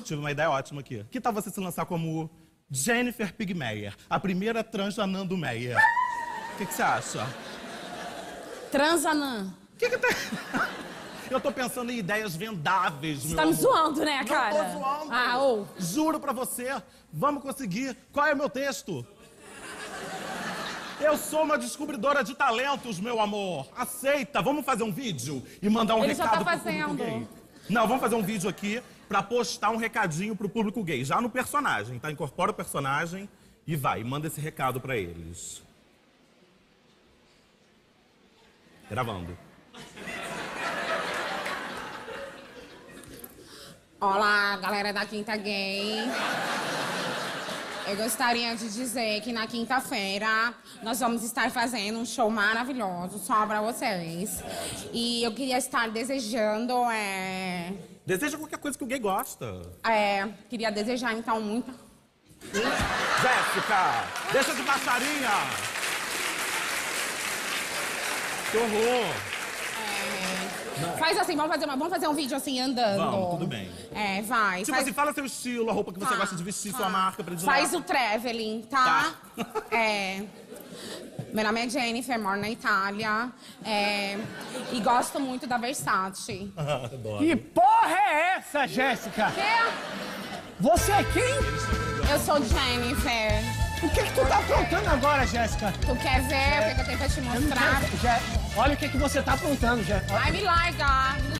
Tive uma ideia ótima aqui. Que tal você se lançar como Jennifer Pigmeyer, a primeira trans da Nando Meyer? O que, que você acha? Transanã. Que que tá... Eu tô pensando em ideias vendáveis, Você meu tá me amor. zoando, né, cara? Não tô zoando. Ah, ou. Juro pra você, vamos conseguir. Qual é o meu texto? Eu sou uma descobridora de talentos, meu amor. Aceita, vamos fazer um vídeo e mandar um Ele já recado tá pro público fazendo. gay? Não, vamos fazer um vídeo aqui pra postar um recadinho pro público gay, já no personagem, tá? Incorpora o personagem e vai, manda esse recado pra eles. Gravando. Olá, galera da Quinta Gay. Eu gostaria de dizer que na quinta-feira nós vamos estar fazendo um show maravilhoso só pra vocês. E eu queria estar desejando, é, Deseja qualquer coisa que o gay gosta. é, queria desejar então muita. Jéssica, deixa de baixaria. Que horror. Faz assim, vamos fazer, uma, vamos fazer um vídeo assim andando. Vamos, tudo bem. É, vai. Tipo faz, assim, fala seu estilo, a roupa que você Tá, gosta de vestir, tá. sua marca predileta. Faz o traveling, tá? Tá. É. Meu nome é Jennifer, moro na Itália. é, e gosto muito da Versace. Adoro. Que porra é essa, Jéssica? Que? Você é quem? Eu sou Jennifer. O que que tu tá aprontando agora, Jéssica? Tu quer ver o que que eu tenho pra te mostrar? quero- Jé- Olha o que que você tá aprontando, Jéssica. Ai, me larga.